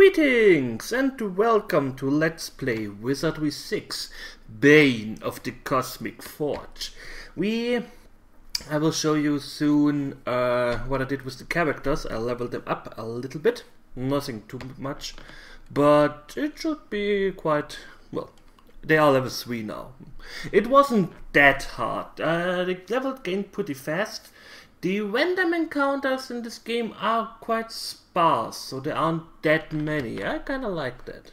Greetings and welcome to Let's Play Wizardry 6 Bane of the Cosmic Forge. We. I will show you soon uh, what I did with the characters. I leveled them up a little bit, nothing too much, but it should be quite. well, they are level 3 now. It wasn't that hard. Uh, the level gained pretty fast. The random encounters in this game are quite sparse, so there aren't that many. I kinda like that.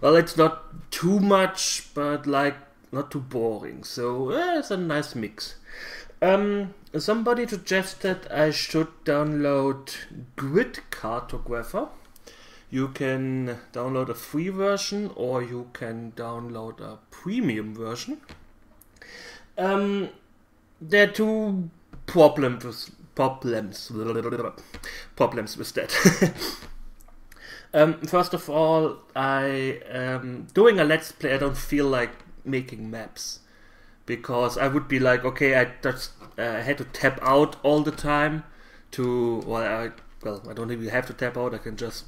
Well, it's not too much, but like not too boring, so eh, it's a nice mix. Um, somebody suggested I should download Grid Cartographer. You can download a free version or you can download a premium version. Um, there are two problems problems problems with that. um, first of all, I um, doing a let's play. I don't feel like making maps because I would be like, okay, I just uh, had to tap out all the time to well, I well, I don't even have to tap out. I can just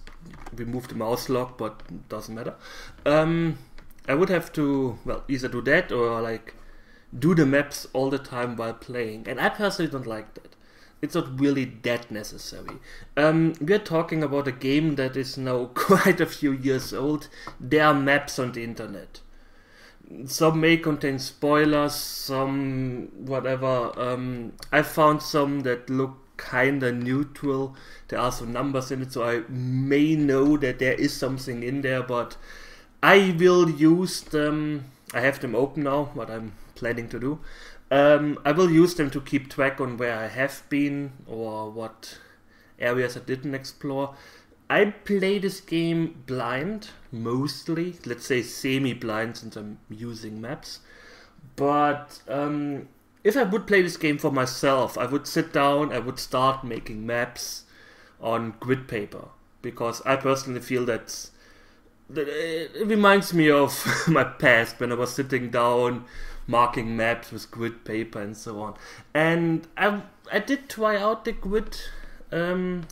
remove the mouse lock, but doesn't matter. Um, I would have to well either do that or like do the maps all the time while playing, and I personally don't like that. It's not really that necessary. Um, we're talking about a game that is now quite a few years old. There are maps on the internet. Some may contain spoilers, some whatever. Um, I found some that look kinda neutral. There are some numbers in it, so I may know that there is something in there, but I will use them. I have them open now, but I'm planning to do. Um, I will use them to keep track on where I have been or what areas I didn't explore. I play this game blind, mostly. Let's say semi-blind since I'm using maps. But um, if I would play this game for myself, I would sit down, I would start making maps on grid paper. Because I personally feel that it reminds me of my past when I was sitting down marking maps with grid paper and so on. And I I did try out the grid um,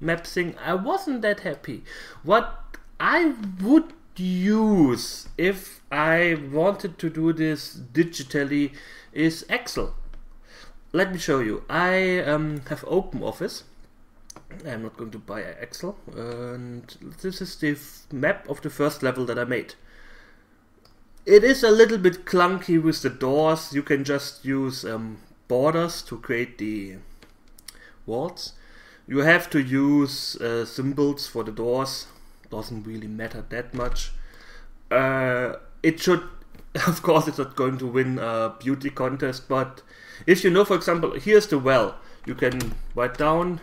map thing. I wasn't that happy. What I would use if I wanted to do this digitally is Excel. Let me show you. I um, have OpenOffice. I'm not going to buy Excel. And this is the map of the first level that I made. It is a little bit clunky with the doors. You can just use um, borders to create the walls. You have to use uh, symbols for the doors. Doesn't really matter that much. Uh, it should, of course, it's not going to win a beauty contest, but if you know, for example, here's the well. You can write down,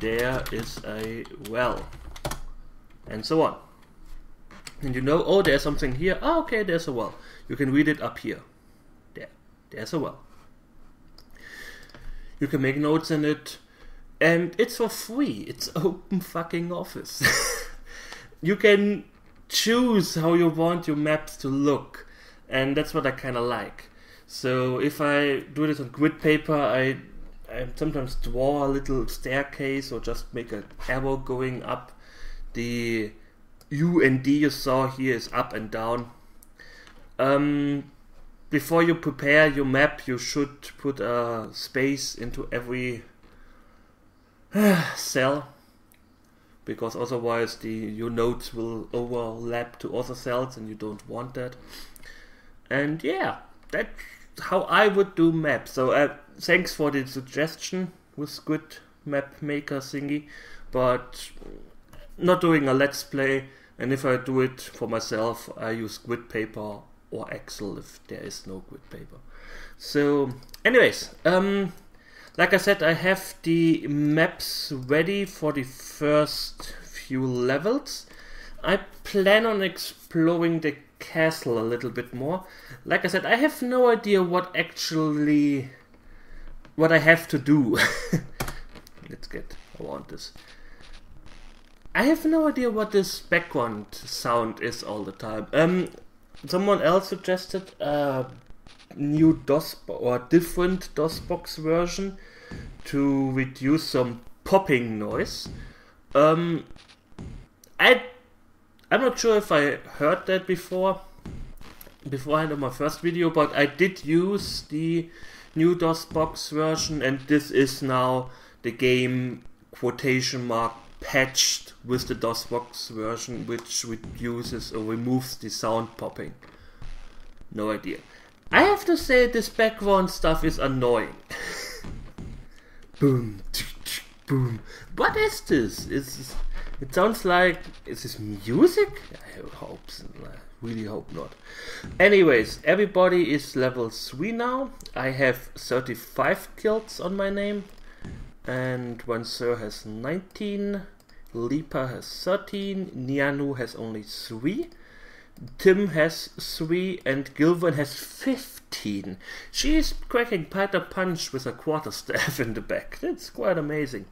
there is a well, and so on and you know, oh, there's something here. Oh, okay, there's a well. You can read it up here. There, there's a well. You can make notes in it, and it's for free. It's open fucking office. you can choose how you want your maps to look, and that's what I kind of like. So if I do this on grid paper, I I sometimes draw a little staircase or just make an arrow going up the U and D you saw here is up and down. Um, before you prepare your map, you should put a space into every cell because otherwise the your nodes will overlap to other cells and you don't want that. And yeah, that's how I would do maps. So uh, thanks for the suggestion with good map maker thingy, but not doing a let's play. And if I do it for myself, I use grid paper or Excel if there is no grid paper. So, anyways, um, like I said, I have the maps ready for the first few levels. I plan on exploring the castle a little bit more. Like I said, I have no idea what actually what I have to do. Let's get I want this. I have no idea what this background sound is all the time. Um, someone else suggested a new DOS or different DOSBox version to reduce some popping noise. Um, I I'm not sure if I heard that before beforehand in my first video, but I did use the new DOSBox version, and this is now the game quotation mark patched with the DOSBox version, which reduces or removes the sound popping. No idea. I have to say this background stuff is annoying. boom, boom. What is this? Is it sounds like is this music? I hope. So. I really hope not. Anyways, everybody is level three now. I have 35 kills on my name, and one Sir has 19. Lipa has 13. Nianu has only three. Tim has 3 and Gilvan has 15. She is cracking quite a punch with a quarterstaff in the back. That's quite amazing.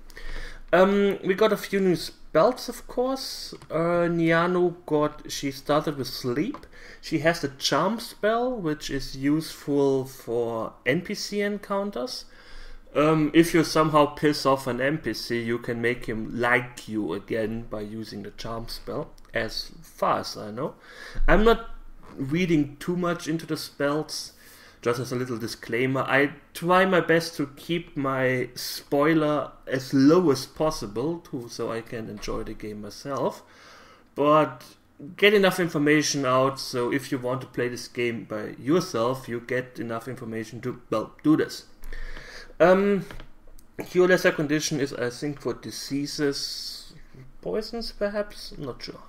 Um, we got a few new spells, of course. Uh, Nianu got, she started with Sleep. She has the Charm spell, which is useful for NPC encounters. Um, if you somehow piss off an NPC, you can make him like you again by using the Charm spell as far as I know. I'm not reading too much into the spells, just as a little disclaimer. I try my best to keep my spoiler as low as possible to, so I can enjoy the game myself. But get enough information out so if you want to play this game by yourself, you get enough information to, well, do this. Um, Cure Lesser Condition is, I think, for diseases, poisons perhaps? I'm not sure.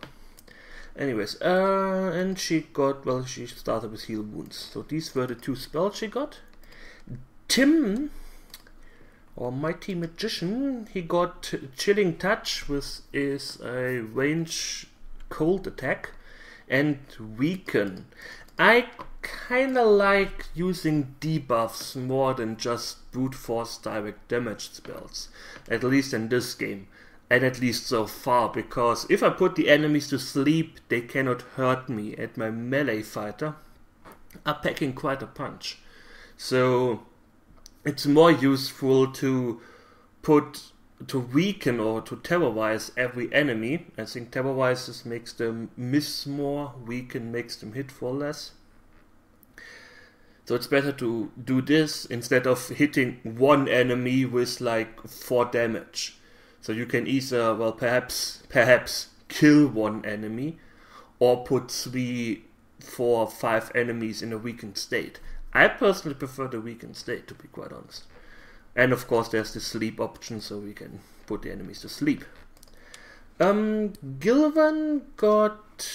Anyways, uh, and she got, well, she started with Heal Wounds. So these were the two spells she got. Tim, or Mighty Magician, he got Chilling Touch, which is a range cold attack, and Weaken. I kinda like using debuffs more than just brute force direct damage spells, at least in this game and at least so far, because if I put the enemies to sleep, they cannot hurt me, and my melee fighter are packing quite a punch. So it's more useful to put to weaken or to terrorize every enemy. I think terrorizes makes them miss more, weaken makes them hit for less. So it's better to do this instead of hitting one enemy with like 4 damage. So you can either, well, perhaps, perhaps kill one enemy, or put three, four, five enemies in a weakened state. I personally prefer the weakened state, to be quite honest. And of course, there's the sleep option, so we can put the enemies to sleep. Um, Gilvan got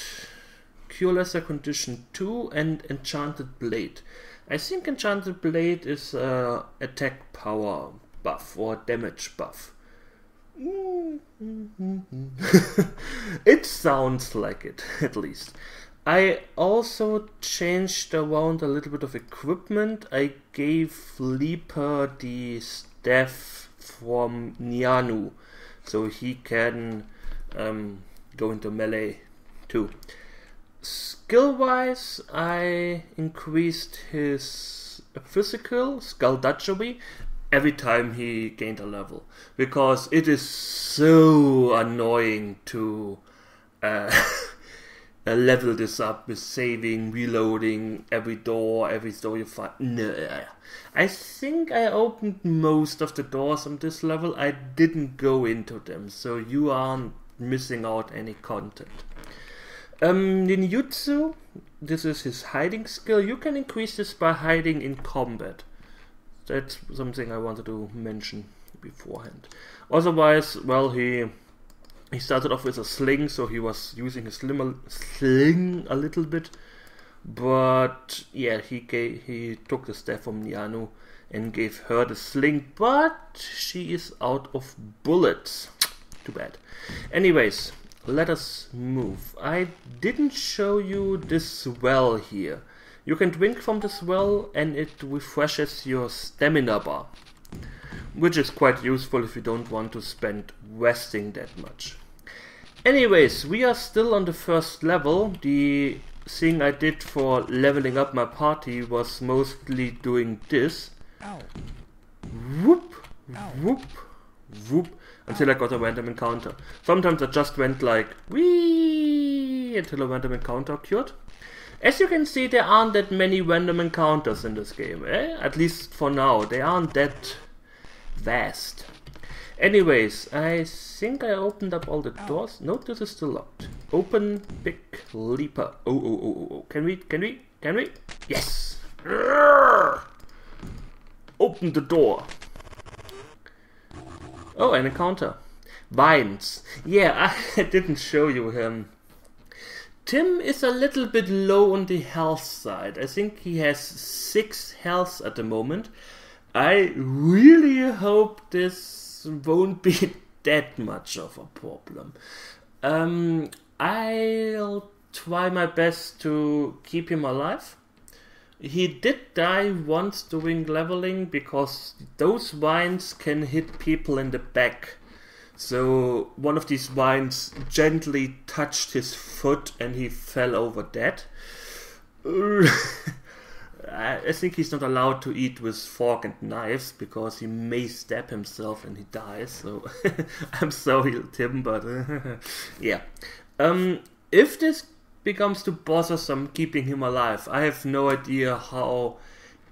Cure Lesser Condition 2 and Enchanted Blade. I think Enchanted Blade is uh, attack power buff or damage buff. it sounds like it, at least. I also changed around a little bit of equipment. I gave Leaper the staff from Nianu, so he can um, go into melee too. Skill wise, I increased his physical, skullduggery, every time he gained a level because it is so annoying to uh, level this up with saving, reloading every door, every door you find. No, I think I opened most of the doors on this level. I didn't go into them, so you aren't missing out any content. Um, Ninjutsu, this is his hiding skill. You can increase this by hiding in combat. That's something I wanted to mention beforehand. Otherwise, well, he he started off with a sling, so he was using his sling a little bit. But yeah, he gave, he took the staff from Nianu and gave her the sling, but she is out of bullets. Too bad. Anyways, let us move. I didn't show you this well here. You can drink from this well and it refreshes your stamina bar, which is quite useful if you don't want to spend resting that much. Anyways, we are still on the first level. The thing I did for leveling up my party was mostly doing this. Ow. Whoop, Ow. whoop, whoop. Until I got a random encounter. Sometimes I just went like wee until a random encounter occurred. As you can see, there aren't that many random encounters in this game, eh? At least for now, they aren't that vast. Anyways, I think I opened up all the doors. No, this is still locked. Open, pick, leaper. Oh, oh, oh, oh, oh. Can we, can we, can we? Yes! Open the door. Oh, an encounter. Vines. Yeah, I didn't show you him. Tim is a little bit low on the health side. I think he has 6 health at the moment. I really hope this won't be that much of a problem. Um, I'll try my best to keep him alive. He did die once during leveling because those vines can hit people in the back. So one of these vines gently touched his foot and he fell over dead. I think he's not allowed to eat with fork and knives because he may stab himself and he dies. So I'm sorry, Tim, but yeah. Um, if this becomes too bothersome keeping him alive, I have no idea how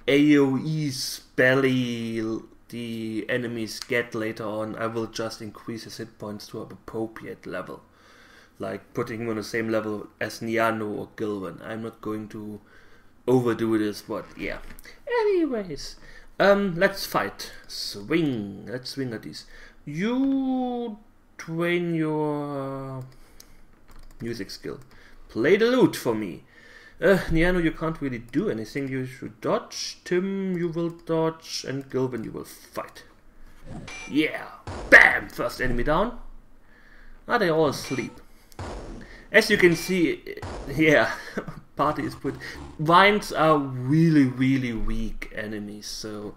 AoE spelly the enemies get later on. I will just increase his hit points to an appropriate level. Like putting him on the same level as Niano or Gilven. I'm not going to overdo this, but yeah. Anyways, um, let's fight. Swing. Let's swing at these. You train your music skill. Play the lute for me. Uh, Niano, you can't really do anything. You should dodge. Tim, you will dodge. And Gilvin, you will fight. Yeah. Bam! First enemy down. Are they all asleep? As you can see, yeah, party is put. Vines are really, really weak enemies, so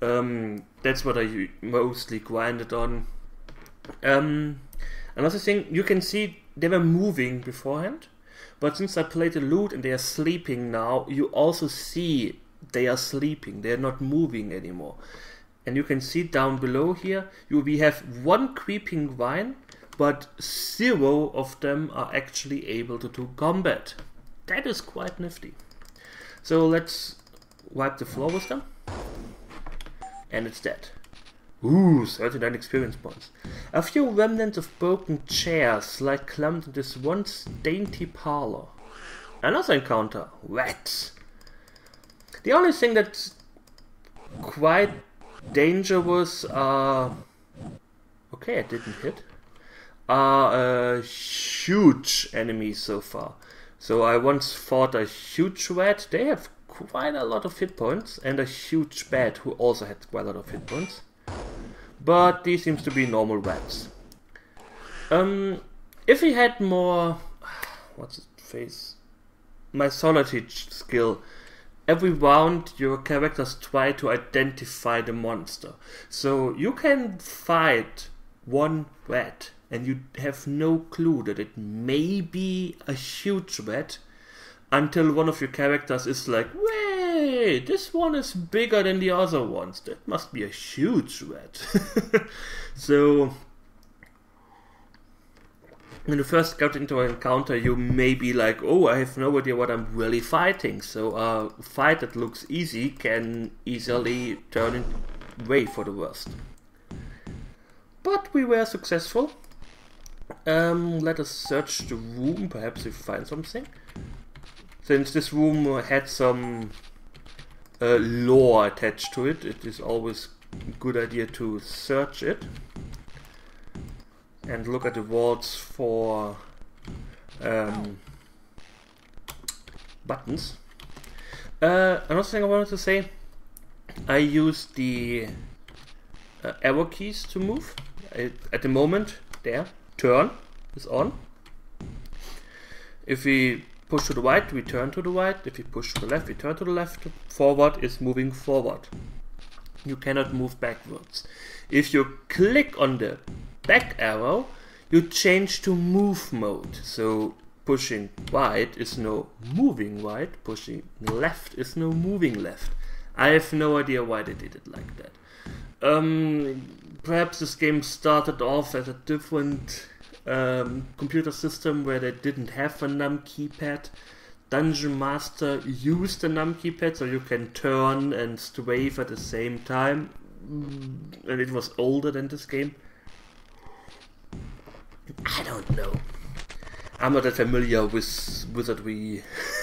um, that's what I mostly grinded on. Um, another thing, you can see they were moving beforehand, but since I played the lute and they are sleeping now, you also see they are sleeping. They are not moving anymore. And you can see down below here, you we have one creeping vine, but zero of them are actually able to do combat. That is quite nifty. So let's wipe the floor with them. And it's dead. Ooh, 39 experience points. A few remnants of broken chairs lie clumped in this once dainty parlor. Another encounter. Rats. The only thing that's quite dangerous are... Okay, I didn't hit. Are uh, huge enemies so far. So I once fought a huge rat. They have quite a lot of hit points, and a huge bat who also had quite a lot of hit points. But these seems to be normal rats. Um, if he had more, what's his face? Mythology skill. Every round, your characters try to identify the monster. So you can fight one rat and you have no clue that it may be a huge rat until one of your characters is like, wait, this one is bigger than the other ones. That must be a huge rat. so, when you first get into an encounter, you may be like, oh, I have no idea what I'm really fighting. So, a fight that looks easy can easily turn way for the worst. But we were successful. Um, let us search the room, perhaps we find something. Since this room had some uh, lore attached to it, it is always a good idea to search it. And look at the walls for um, buttons. Uh, another thing I wanted to say, I use the uh, arrow keys to move. I, at the moment, there, turn is on. If we push to the right, we turn to the right. If we push to the left, we turn to the left. Forward is moving forward. You cannot move backwards. If you click on the back arrow, you change to move mode. So pushing right is no moving right, pushing left is no moving left. I have no idea why they did it like that. Um, perhaps this game started off as a different um, computer system where they didn't have a num keypad. Dungeon Master used a num keypad so you can turn and strafe at the same time, mm, and it was older than this game. I don't know. I'm not that familiar with wizardry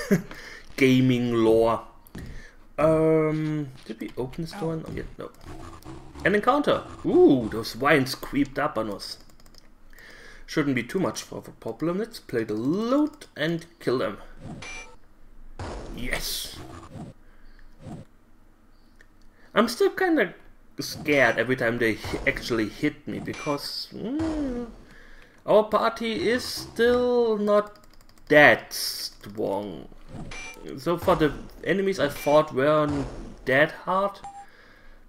gaming lore. Um, did we open this door? Not yet. No. An encounter. Ooh, those vines creeped up on us. Shouldn't be too much of a problem. Let's play the lute and kill them. Yes. I'm still kind of scared every time they actually hit me because mm, our party is still not that strong. So far the enemies I fought weren't that hard.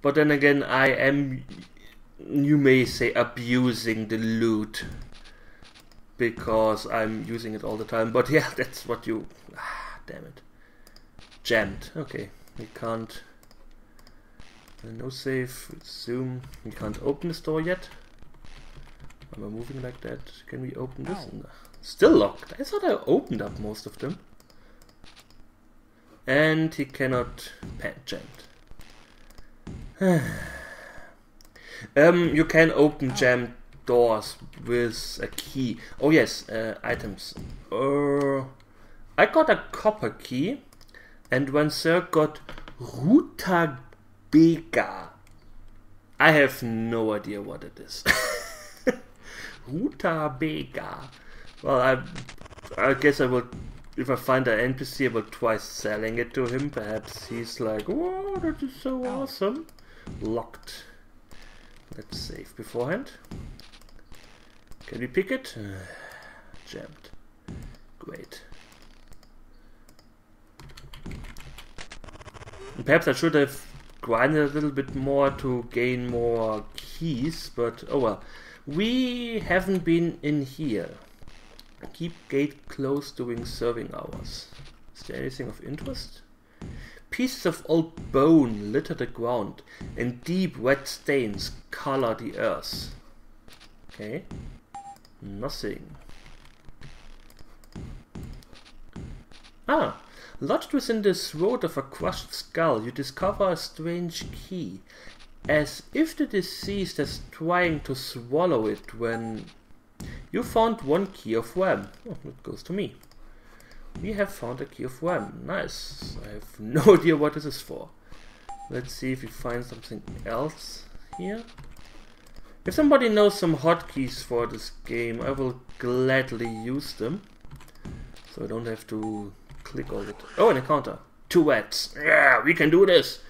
But then again I am, you may say, abusing the lute. Because I'm using it all the time. But yeah, that's what you... Ah, damn it. Jammed. Okay, we can't... No save, zoom. We can't open this door yet. Am I moving like that? Can we open this? No. Still locked. I thought I opened up most of them. And he cannot jump. um, you can open jam doors with a key. Oh yes, uh, items. Uh, I got a copper key, and one sir got Rutabaga. I have no idea what it is. Rutabaga. Well, I, I guess I will. If I find an NPC, I will try selling it to him. Perhaps he's like, "Oh, that is so awesome." Locked. Let's save beforehand. Can we pick it? Uh, jammed. Great. perhaps I should have grinded a little bit more to gain more keys, but oh well. We haven't been in here. Keep gate closed during serving hours. Is there anything of interest? Pieces of old bone litter the ground, and deep wet stains color the earth. Okay. Nothing. Ah, lodged within the throat of a crushed skull, you discover a strange key, as if the deceased is trying to swallow it when you found one key of RAM. Oh, it goes to me. We have found a key of RAM. Nice. I have no idea what this is for. Let's see if we find something else here. If somebody knows some hotkeys for this game, I will gladly use them. So I don't have to click all it. Oh, an encounter. Two wets. Yeah, we can do this.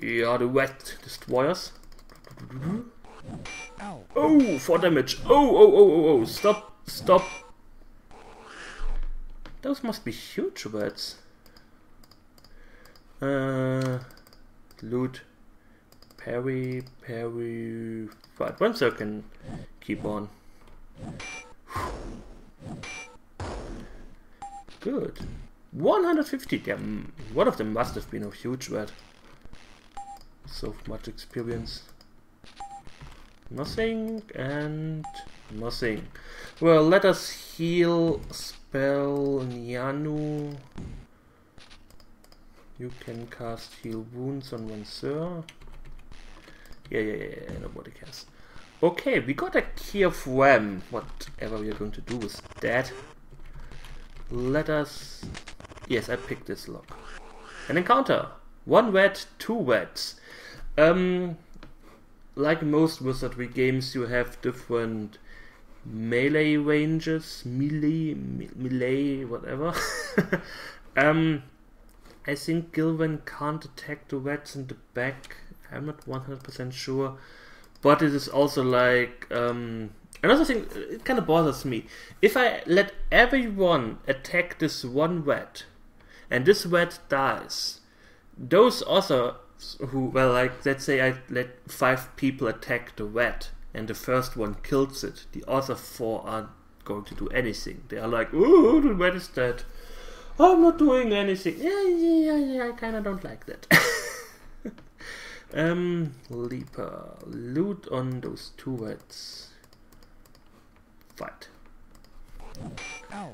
We are the wet destroyers. Oh, four damage. Oh, oh, oh, oh, oh. Stop, stop. Those must be huge birds. Uh, loot. Parry, parry. Right, can Keep on. Good. 150. Yeah, one of them must have been a huge red. So much experience. Nothing and nothing. Well, let us heal spell Nyanu. You can cast heal wounds on one sir. Yeah, yeah, yeah, yeah, nobody cares. Okay, we got a key of RAM. Whatever we are going to do with that. Let us... Yes, I picked this lock. An encounter. One wet, two wets. Um, like most wizardry games, you have different melee ranges, melee, melee, whatever. um, I think Gilven can't attack the rats in the back. I'm not 100% sure. But it is also like um, another thing. It kind of bothers me. If I let everyone attack this one rat, and this rat dies, those other who, well, like, let's say I let five people attack the rat and the first one kills it, the other four aren't going to do anything. They are like, oh, the rat is dead. I'm not doing anything. Yeah, yeah, yeah, yeah I kind of don't like that. Um, Leaper, lute on those two heads. Fight. Ow.